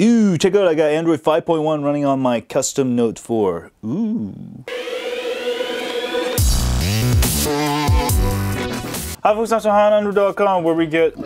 Ooh, check out, I got Android 5.1 running on my custom Note 4. Ooh. Hi folks, I'm HighOnAndroid.com where we get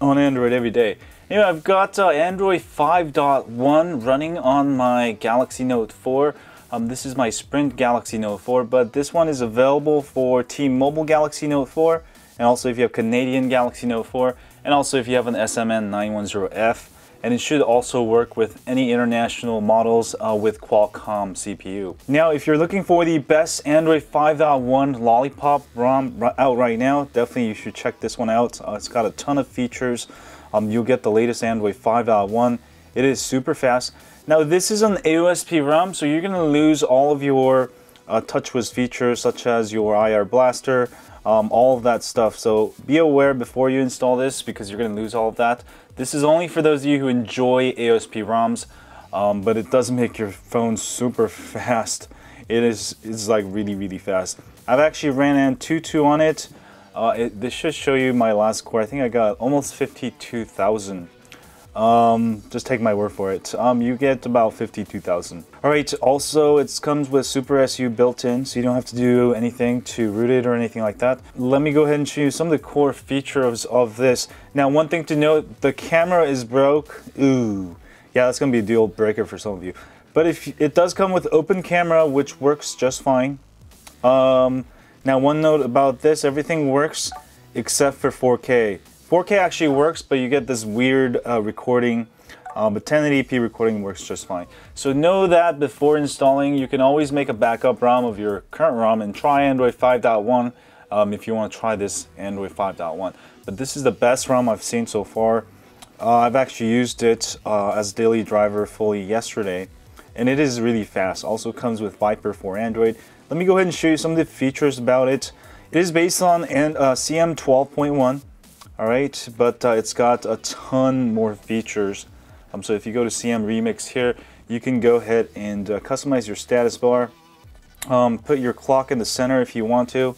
on Android every day. Anyway, I've got uh, Android 5.1 running on my Galaxy Note 4. Um, this is my Sprint Galaxy Note 4, but this one is available for T-Mobile Galaxy Note 4, and also if you have Canadian Galaxy Note 4, and also if you have an SMN 910F and it should also work with any international models uh, with Qualcomm CPU. Now, if you're looking for the best Android 5.1 Lollipop ROM out right now, definitely you should check this one out. Uh, it's got a ton of features. Um, you'll get the latest Android 5.1. It is super fast. Now, this is an AOSP ROM, so you're gonna lose all of your uh, TouchWiz features such as your IR Blaster, um, all of that stuff. So be aware before you install this because you're going to lose all of that. This is only for those of you who enjoy AOSP ROMs, um, but it does make your phone super fast. It is it's like really, really fast. I've actually ran Antutu on it. Uh, it. This should show you my last score. I think I got almost 52,000 um, just take my word for it. Um, you get about 52,000. All right, also it comes with Super SU built in, so you don't have to do anything to root it or anything like that. Let me go ahead and show you some of the core features of this. Now, one thing to note, the camera is broke. Ooh, yeah, that's gonna be a deal breaker for some of you. But if it does come with open camera, which works just fine. Um, now, one note about this, everything works except for 4K. 4K actually works, but you get this weird uh, recording. Um, but 1080p recording works just fine. So know that before installing, you can always make a backup ROM of your current ROM and try Android 5.1 um, if you want to try this Android 5.1. But this is the best ROM I've seen so far. Uh, I've actually used it uh, as daily driver fully yesterday, and it is really fast. Also comes with Viper for Android. Let me go ahead and show you some of the features about it. It is based on and, uh, CM 12.1 all right but uh, it's got a ton more features. Um, so if you go to CM Remix here you can go ahead and uh, customize your status bar. Um, put your clock in the center if you want to.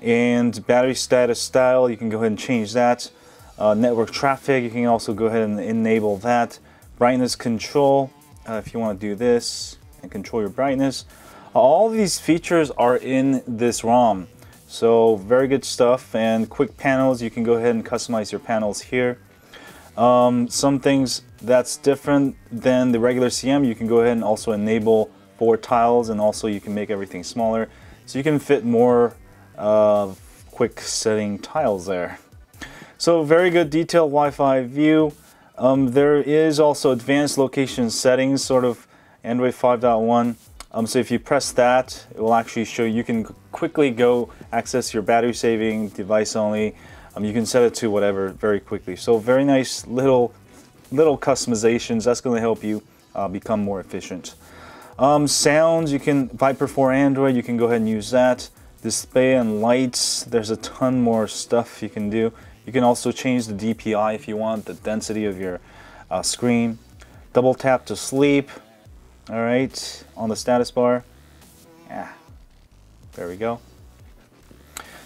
And battery status style you can go ahead and change that. Uh, network traffic you can also go ahead and enable that. Brightness control uh, if you want to do this and control your brightness. All these features are in this ROM so very good stuff and quick panels. You can go ahead and customize your panels here. Um, some things that's different than the regular CM, you can go ahead and also enable four tiles and also you can make everything smaller. So you can fit more uh, quick setting tiles there. So very good detailed Wi-Fi view. Um, there is also advanced location settings, sort of Android 5.1. Um, so if you press that, it will actually show you can quickly go access your battery saving device only. Um, you can set it to whatever very quickly. So very nice little little customizations. That's going to help you uh, become more efficient. Um, sounds, you can Viper for Android. You can go ahead and use that. Display and lights. There's a ton more stuff you can do. You can also change the DPI if you want, the density of your uh, screen. Double tap to sleep. All right, on the status bar. Yeah, there we go.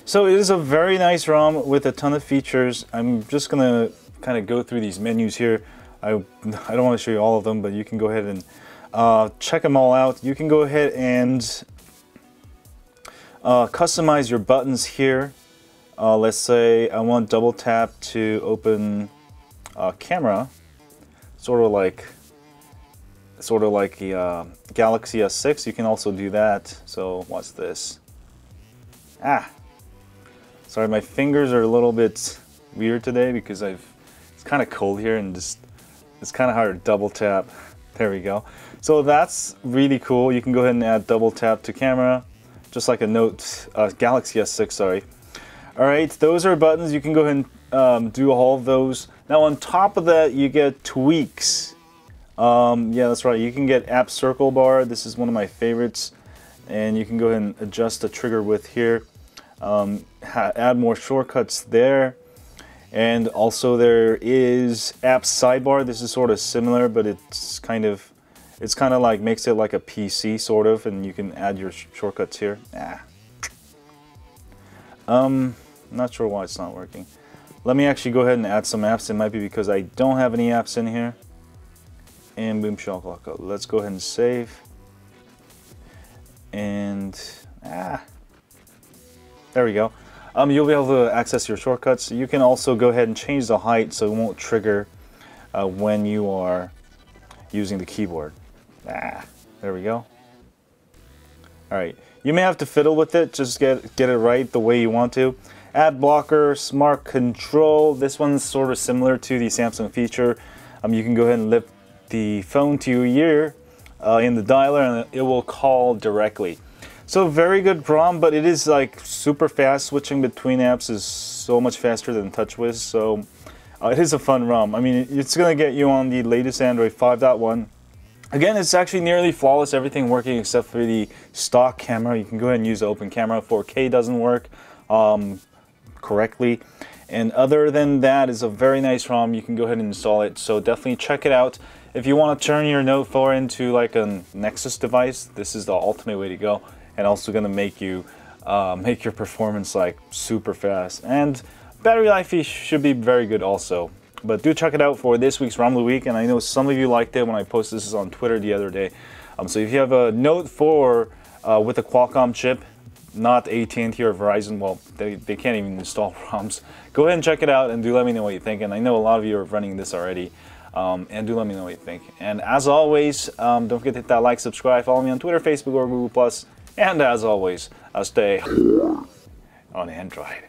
So it is a very nice ROM with a ton of features. I'm just gonna kind of go through these menus here. I, I don't want to show you all of them, but you can go ahead and uh, check them all out. You can go ahead and uh, customize your buttons here. Uh, let's say I want double tap to open camera, sort of like sort of like the uh, Galaxy S6, you can also do that. So what's this? Ah, sorry, my fingers are a little bit weird today because I've it's kind of cold here and just it's kind of hard to double tap. There we go. So that's really cool. You can go ahead and add double tap to camera, just like a Note uh, Galaxy S6. Sorry. All right, those are buttons. You can go ahead and um, do all of those. Now on top of that, you get tweaks. Um, yeah, that's right. You can get app circle bar. This is one of my favorites. And you can go ahead and adjust the trigger width here. Um, add more shortcuts there. And also there is app sidebar. This is sort of similar, but it's kind of, it's kind of like, makes it like a PC sort of, and you can add your sh shortcuts here. Ah. Um, not sure why it's not working. Let me actually go ahead and add some apps. It might be because I don't have any apps in here. And boom shakalaka. Let's go ahead and save. And ah, there we go. Um, you'll be able to access your shortcuts. You can also go ahead and change the height so it won't trigger uh, when you are using the keyboard. Ah, there we go. All right, you may have to fiddle with it, just get, get it right the way you want to. Ad blocker, smart control. This one's sort of similar to the Samsung feature. Um, you can go ahead and lift the phone to your ear uh, in the dialer and it will call directly. So very good ROM, but it is like super fast. Switching between apps is so much faster than TouchWiz. So uh, it is a fun ROM. I mean, it's gonna get you on the latest Android 5.1 Again, it's actually nearly flawless, everything working except for the stock camera. You can go ahead and use open camera. 4K doesn't work um, correctly. And other than that, it's a very nice ROM. You can go ahead and install it. So definitely check it out. If you want to turn your Note 4 into like a Nexus device, this is the ultimate way to go. And also going to make you uh, make your performance like super fast. And battery life should be very good also. But do check it out for this week's ROM of the Week, and I know some of you liked it when I posted this on Twitter the other day. Um, so if you have a Note 4 uh, with a Qualcomm chip, not AT&T or Verizon, well, they, they can't even install ROMs. Go ahead and check it out and do let me know what you think. And I know a lot of you are running this already. Um, and do let me know what you think. And as always, um, don't forget to hit that like, subscribe, follow me on Twitter, Facebook, or Google+. And as always, I'll stay on Android.